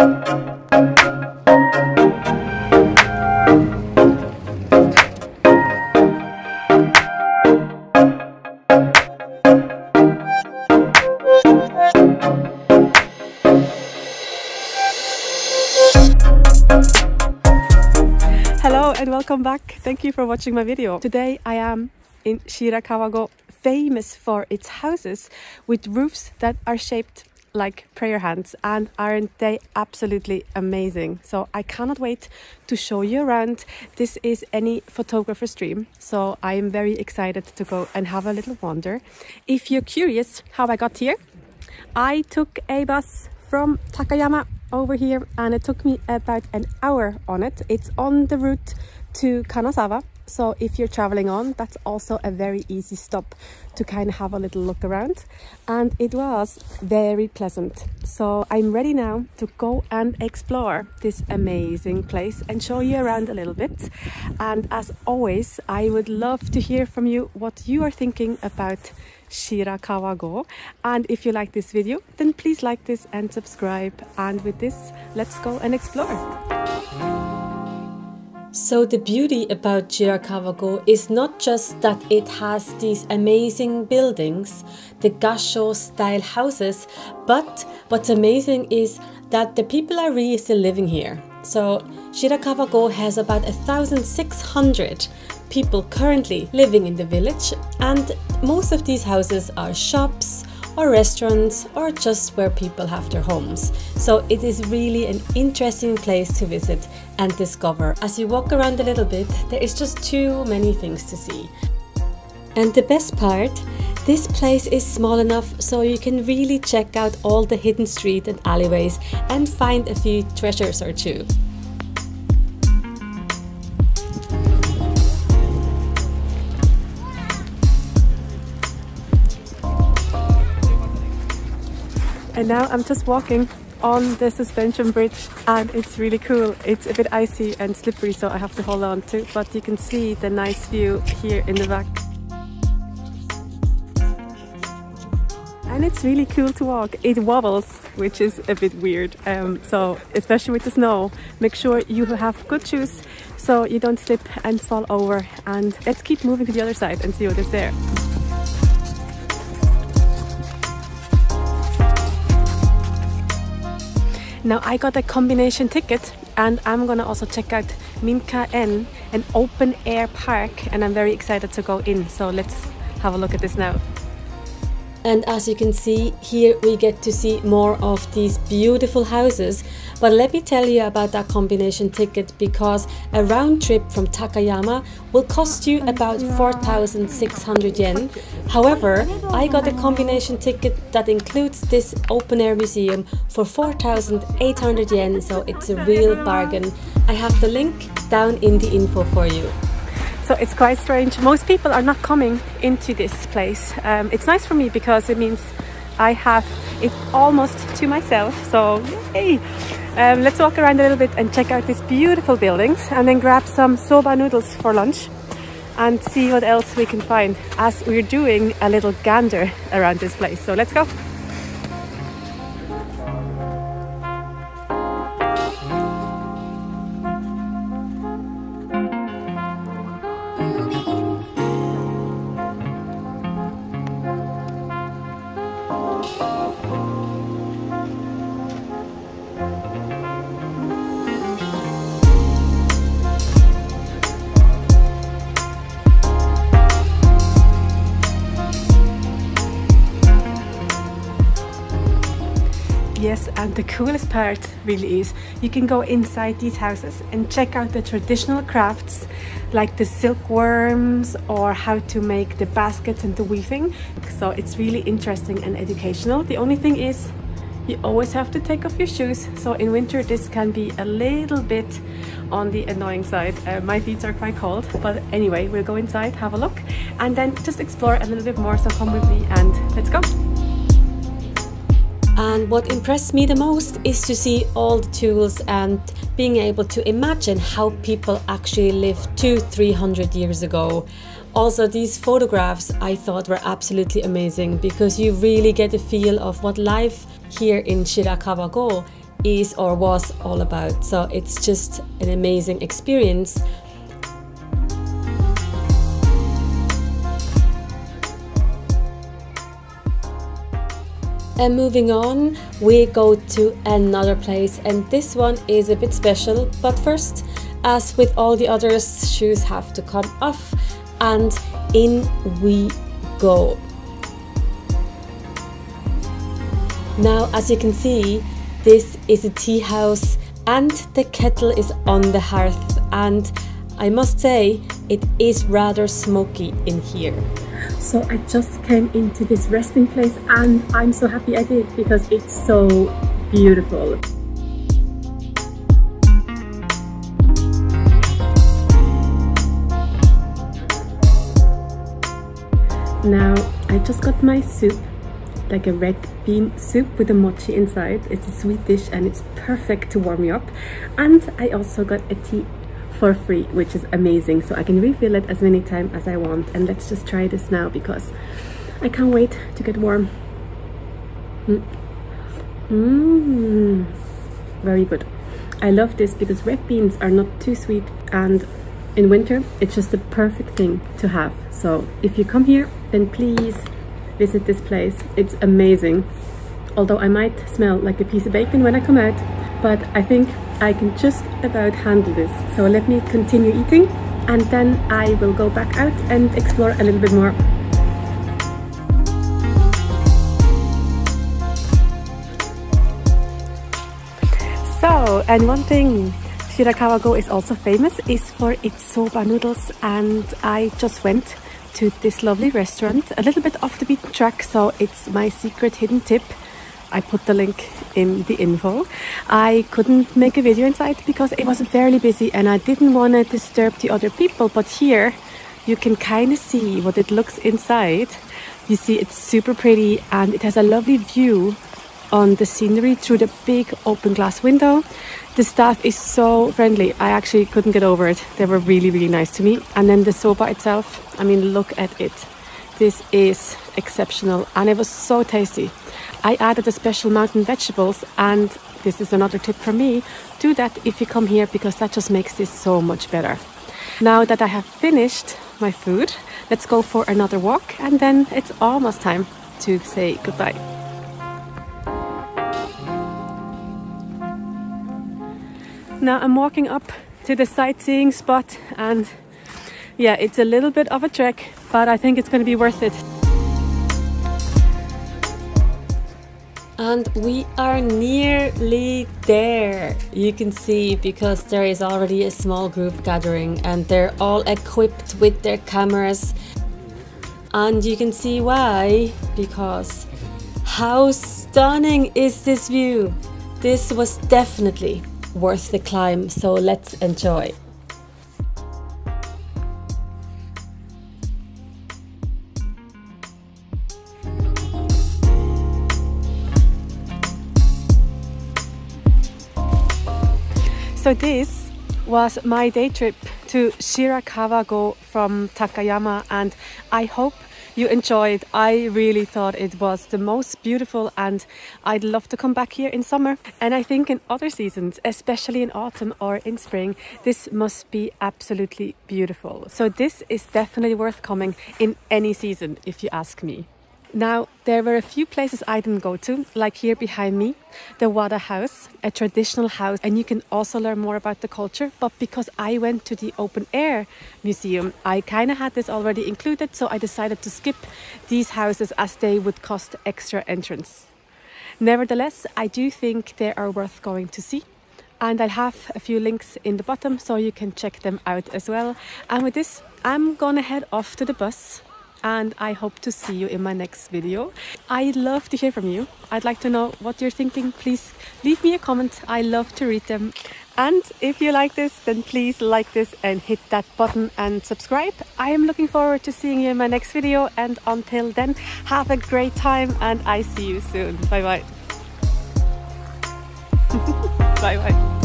Hello and welcome back. Thank you for watching my video. Today I am in Shirakawa-go, famous for its houses with roofs that are shaped like prayer hands and aren't they absolutely amazing? So i cannot wait to show you around. This is any photographer's dream so i am very excited to go and have a little wander. If you're curious how i got here i took a bus from takayama over here and it took me about an hour on it. It's on the route to kanazawa so if you're traveling on, that's also a very easy stop to kind of have a little look around. And it was very pleasant. So I'm ready now to go and explore this amazing place and show you around a little bit. And as always, I would love to hear from you what you are thinking about Shirakawa-go. And if you like this video, then please like this and subscribe. And with this, let's go and explore. So the beauty about Shirakawa-go is not just that it has these amazing buildings, the gassho style houses, but what's amazing is that the people are really still living here. So Shirakawa-go has about 1600 people currently living in the village and most of these houses are shops, or restaurants or just where people have their homes. So it is really an interesting place to visit and discover. As you walk around a little bit, there is just too many things to see. And the best part, this place is small enough so you can really check out all the hidden street and alleyways and find a few treasures or two. And now I'm just walking on the suspension bridge and it's really cool. It's a bit icy and slippery so I have to hold on to but you can see the nice view here in the back. And it's really cool to walk. It wobbles, which is a bit weird. Um, so especially with the snow, make sure you have good shoes so you don't slip and fall over. And let's keep moving to the other side and see what is there. Now I got a combination ticket and I'm gonna also check out Minka-en, an open air park and I'm very excited to go in. So let's have a look at this now. And as you can see, here we get to see more of these beautiful houses. But let me tell you about that combination ticket because a round trip from Takayama will cost you about 4,600 yen. However, I got a combination ticket that includes this open air museum for 4,800 yen, so it's a real bargain. I have the link down in the info for you. So it's quite strange. Most people are not coming into this place. Um, it's nice for me because it means I have it almost to myself. So yay! Um, let's walk around a little bit and check out these beautiful buildings and then grab some soba noodles for lunch and see what else we can find as we're doing a little gander around this place. So let's go. And the coolest part really is you can go inside these houses and check out the traditional crafts like the silkworms or how to make the baskets and the weaving. So it's really interesting and educational. The only thing is you always have to take off your shoes. So in winter this can be a little bit on the annoying side. Uh, my feet are quite cold, but anyway, we'll go inside, have a look, and then just explore a little bit more. So come with me and let's go. And what impressed me the most is to see all the tools and being able to imagine how people actually lived two, three hundred years ago. Also, these photographs I thought were absolutely amazing because you really get a feel of what life here in Shirakawa-go is or was all about. So it's just an amazing experience. And moving on, we go to another place, and this one is a bit special. But first, as with all the others, shoes have to come off, and in we go. Now, as you can see, this is a tea house, and the kettle is on the hearth, and I must say, it is rather smoky in here. So I just came into this resting place and I'm so happy I did because it's so beautiful. Now I just got my soup like a red bean soup with a mochi inside. It's a sweet dish and it's perfect to warm me up. And I also got a tea for free which is amazing. So I can refill it as many times as I want. And let's just try this now because I can't wait to get warm. Mmm, mm. very good. I love this because red beans are not too sweet. And in winter it's just the perfect thing to have. So if you come here then please visit this place. It's amazing. Although I might smell like a piece of bacon when I come out but I think I can just about handle this. So let me continue eating and then I will go back out and explore a little bit more. So, and one thing Shirakawa-go is also famous is for its soba noodles and I just went to this lovely restaurant a little bit off the beaten track so it's my secret hidden tip I put the link in the info. I couldn't make a video inside because it was fairly busy and I didn't want to disturb the other people. But here you can kind of see what it looks inside. You see it's super pretty and it has a lovely view on the scenery through the big open glass window. The staff is so friendly. I actually couldn't get over it. They were really, really nice to me. And then the soba itself, I mean, look at it. This is exceptional and it was so tasty. I added the special mountain vegetables and this is another tip from me. Do that if you come here because that just makes this so much better. Now that I have finished my food, let's go for another walk and then it's almost time to say goodbye. Now I'm walking up to the sightseeing spot and yeah, it's a little bit of a trek, but I think it's going to be worth it. And we are nearly there. You can see because there is already a small group gathering and they're all equipped with their cameras. And you can see why, because how stunning is this view? This was definitely worth the climb, so let's enjoy. So this was my day trip to Shirakawa-go from Takayama and I hope you enjoyed. I really thought it was the most beautiful and I'd love to come back here in summer. And I think in other seasons, especially in autumn or in spring, this must be absolutely beautiful. So this is definitely worth coming in any season if you ask me. Now, there were a few places I didn't go to, like here behind me, the Wada House, a traditional house, and you can also learn more about the culture. But because I went to the open air museum, I kind of had this already included, so I decided to skip these houses as they would cost extra entrance. Nevertheless, I do think they are worth going to see. And I'll have a few links in the bottom so you can check them out as well. And with this, I'm gonna head off to the bus and I hope to see you in my next video. I'd love to hear from you. I'd like to know what you're thinking. Please leave me a comment. I love to read them. And if you like this, then please like this and hit that button and subscribe. I am looking forward to seeing you in my next video. And until then, have a great time and I see you soon. Bye bye. bye bye.